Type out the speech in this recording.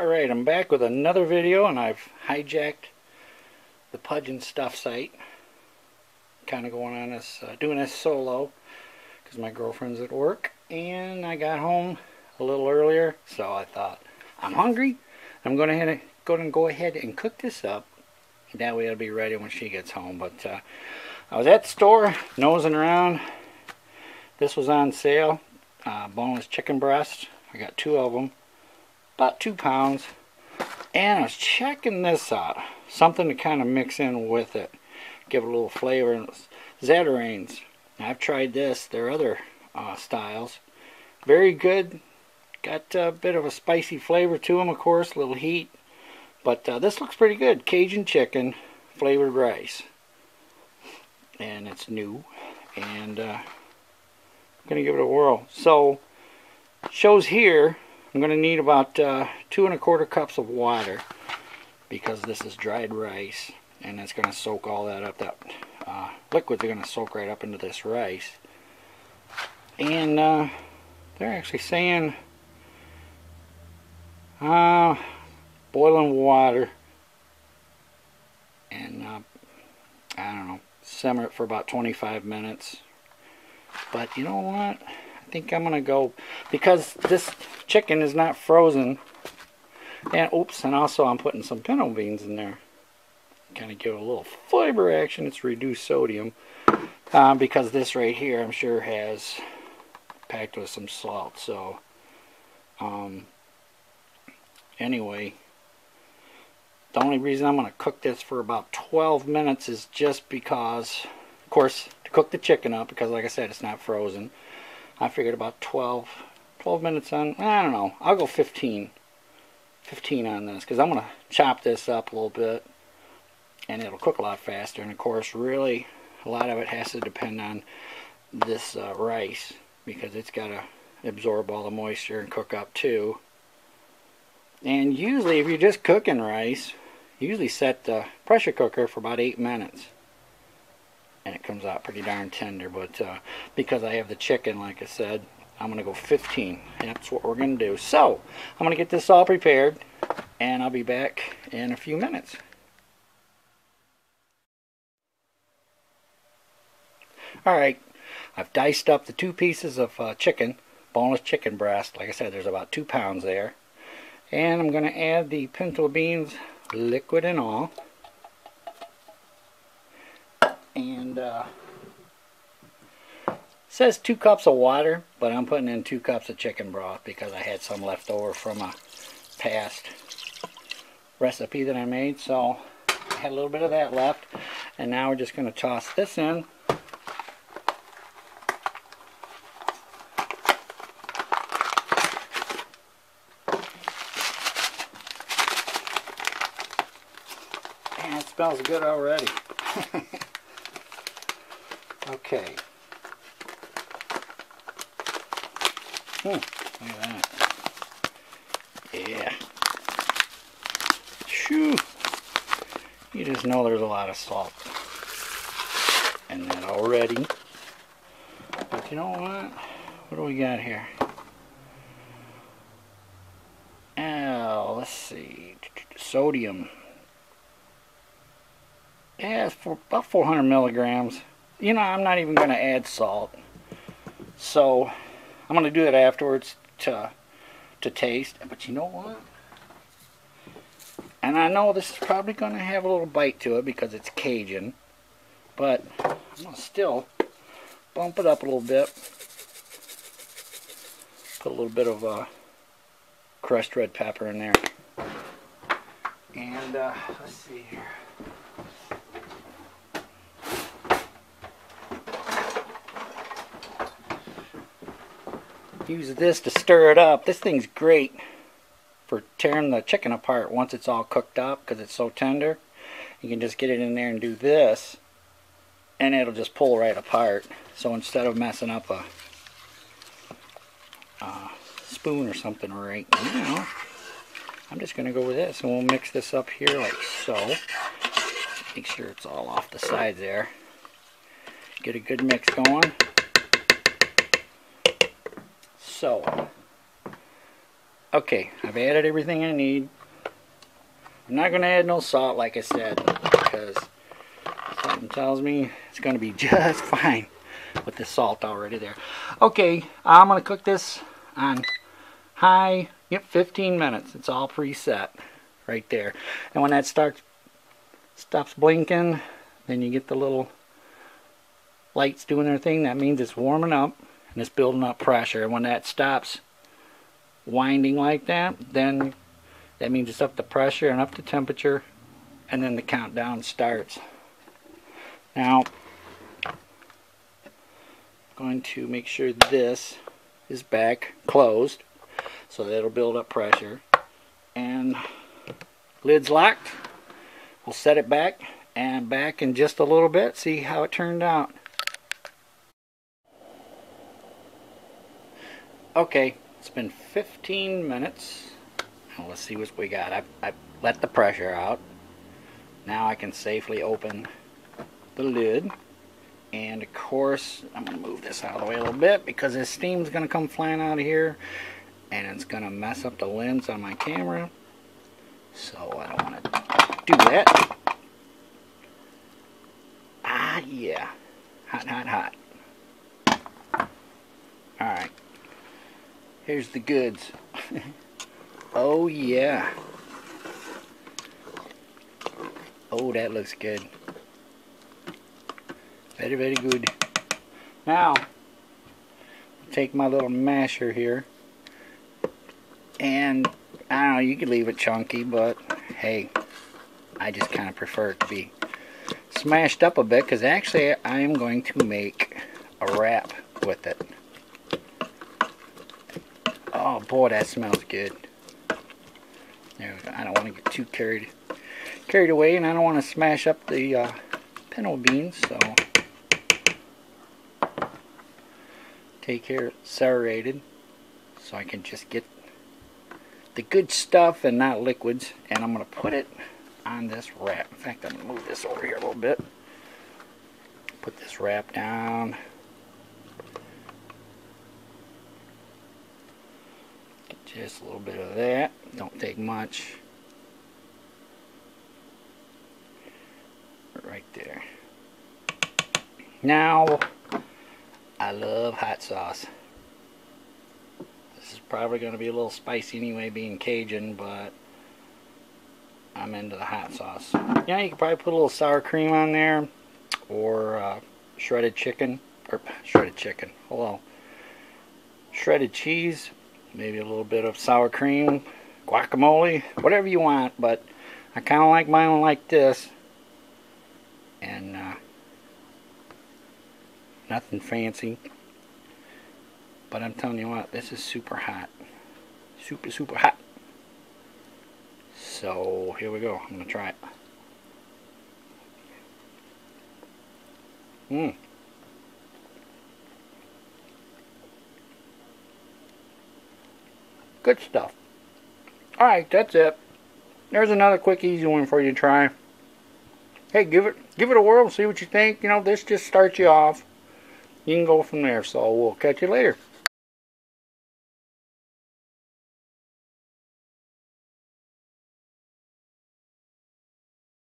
Alright, I'm back with another video and I've hijacked the Pudge and Stuff site. Kind of going on this, uh, doing this solo because my girlfriend's at work and I got home a little earlier so I thought I'm hungry. I'm going to go and go ahead and cook this up. That way it'll be ready when she gets home. But uh, I was at the store nosing around. This was on sale. Uh, boneless chicken breast. I got two of them about two pounds. And I was checking this out. Something to kind of mix in with it. Give it a little flavor. Zatarain's I've tried this. There are other uh, styles. Very good. Got a bit of a spicy flavor to them of course. A little heat. But uh, this looks pretty good. Cajun chicken flavored rice. And it's new. And uh, I'm gonna give it a whirl. So shows here I'm going to need about uh, two and a quarter cups of water because this is dried rice and it's going to soak all that up. That uh, liquids are going to soak right up into this rice. And uh, they're actually saying uh, boiling water and uh, I don't know, simmer it for about 25 minutes. But you know what? Think I'm gonna go because this chicken is not frozen. And oops and also I'm putting some pinto beans in there. Kind of give it a little fiber action. It's reduced sodium um, because this right here I'm sure has packed with some salt so um, anyway. The only reason I'm going to cook this for about 12 minutes is just because of course to cook the chicken up because like I said it's not frozen I figured about 12, 12 minutes on, I don't know, I'll go 15, 15 on this because I'm going to chop this up a little bit and it'll cook a lot faster. And of course really a lot of it has to depend on this uh, rice because it's got to absorb all the moisture and cook up too. And usually if you're just cooking rice usually set the pressure cooker for about 8 minutes and it comes out pretty darn tender but uh, because I have the chicken like I said I'm gonna go 15 that's what we're gonna do. So I'm gonna get this all prepared and I'll be back in a few minutes. Alright I've diced up the two pieces of uh, chicken boneless chicken breast. Like I said there's about two pounds there. And I'm gonna add the pinto beans liquid and all and uh, says two cups of water but I'm putting in two cups of chicken broth because I had some left over from a past recipe that I made. So I had a little bit of that left and now we're just going to toss this in. And it smells good already Okay. Hmm, look at that. Yeah. Shoo. You just know there's a lot of salt in that already. But you know what? What do we got here? Oh, let's see. Sodium. Yeah, it's for about 400 milligrams you know, I'm not even going to add salt. So, I'm going to do that afterwards to, to taste. But you know what? And I know this is probably going to have a little bite to it because it's Cajun. But I'm going to still bump it up a little bit. Put a little bit of uh, crushed red pepper in there. And uh, let's see here. Use this to stir it up. This thing's great for tearing the chicken apart once it's all cooked up because it's so tender. You can just get it in there and do this and it'll just pull right apart. So instead of messing up a, a spoon or something right now, I'm just going to go with this and we'll mix this up here like so. Make sure it's all off the sides there. Get a good mix going. So, Okay, I've added everything I need. I'm not going to add no salt like I said because something tells me it's going to be just fine with the salt already there. Okay, I'm going to cook this on high, yep, 15 minutes. It's all preset right there. And when that starts stops blinking, then you get the little lights doing their thing. That means it's warming up and it's building up pressure. And when that stops winding like that, then that means it's up to pressure and up to temperature, and then the countdown starts. Now, I'm going to make sure this is back closed so that it'll build up pressure. And lid's locked. We'll set it back and back in just a little bit, see how it turned out. Okay, it's been 15 minutes. Now let's see what we got. I, I let the pressure out. Now I can safely open the lid. And of course, I'm going to move this out of the way a little bit because this steam's going to come flying out of here. And it's going to mess up the lens on my camera. So I don't want to do that. Ah, yeah. Hot, hot, hot. Alright. Here's the goods. oh yeah. Oh, that looks good. Very, very good. Now, take my little masher here. And, I don't know, you could leave it chunky, but hey, I just kind of prefer it to be smashed up a bit because actually I am going to make a wrap with it. Oh boy, that smells good. There we go. I don't want to get too carried carried away, and I don't want to smash up the uh, pinto beans, so take care serrated so I can just get the good stuff and not liquids, and I'm going to put it on this wrap. In fact, I'm going to move this over here a little bit. Put this wrap down. Just a little bit of that. Don't take much. Right there. Now, I love hot sauce. This is probably going to be a little spicy anyway, being Cajun, but I'm into the hot sauce. Yeah, you can probably put a little sour cream on there, or uh, shredded chicken, or shredded chicken, hello, shredded cheese, maybe a little bit of sour cream, guacamole, whatever you want, but I kind of like mine like this. And uh, nothing fancy. But I'm telling you what, this is super hot. Super, super hot. So, here we go. I'm going to try it. Mmm. Good stuff. Alright, that's it. There's another quick, easy one for you to try. Hey, give it give it a whirl, see what you think. You know, this just starts you off. You can go from there. So we'll catch you later.